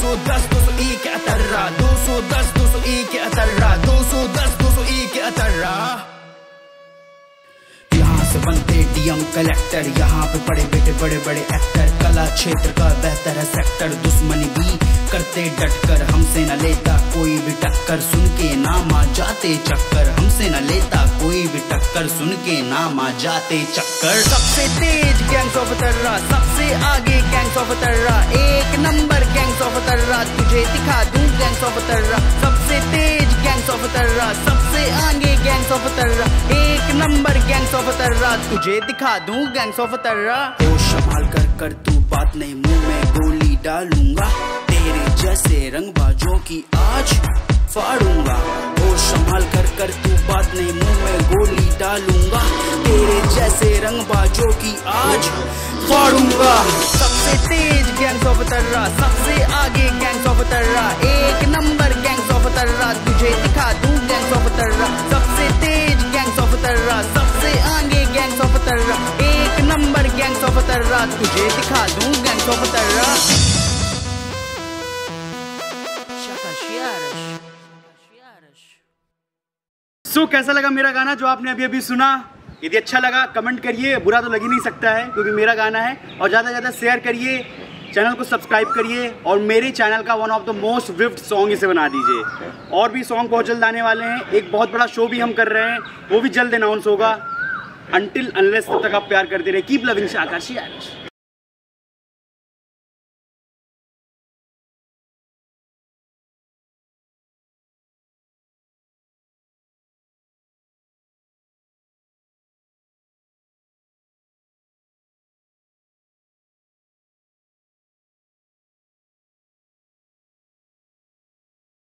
सौ दस दो सौ ई के अतर्रा दो सौ दस दो सौ ई के अतर्रा दो से बनते डीएम कलेक्टर। यहाँ पे बड़े बेटे, बड़े बड़े एक्टर कला क्षेत्र का बेहतर है सेक्टर दुश्मनी भी करते डटकर। हमसे न लेता कोई भी टक्कर। सुन के नाम आ जाते चक्कर। हमसे न लेता कोई भी टक्कर। सुन के नाम आ जाते चक्कर। सबसे तेज गैंग्स ऑफ़ तर्रा सबसे आगे गैंग्स ऑफ़ तर्रा एक नंबर गैंग्स ऑफ़ तर्रा तुझे दिखा दूँ गैंग्स ऑफ़ तर्रा तर्रा तुझे दिखा दूँ गैंग्स ऑफ़ तर्रा संभाल कर कर तू बात नहीं मुँह में गोली डालूँगा। तेरे जैसे रंगबाजों की आज फाड़ूँगा। होश संभाल कर कर तू बात नहीं मुँह में गोली डालूँगा। तेरे जैसे रंगबाजों की आज फाड़ूँगा। सबसे तेज गैंग्स ऑफ़ तर्रा सबसे आगे गैंग्स ऑफ़ तर्रा एक नंबर गैंग्स ऑफ़ तर्रा तुझे दिखा दूँ गैंग्स ऑफ़ तर्रा तुझे दिखा दूँ सो so, कैसा लगा मेरा गाना जो आपने अभी अभी सुना? यदि अच्छा लगा कमेंट करिए। बुरा तो लग ही नहीं सकता है क्योंकि मेरा गाना है। और ज़्यादा से ज़्यादा शेयर करिए चैनल को सब्सक्राइब करिए और मेरे चैनल का one of the most viewed song इसे बना दीजिए। और भी सॉन्ग बहुत जल्द आने वाले हैं। एक बहुत बड़ा शो भी हम कर रहे हैं वो भी जल्द अनाउंस होगा। अनटिल अनलेस तब तक आप प्यार करते रहे। कीप लविंग से आकाशी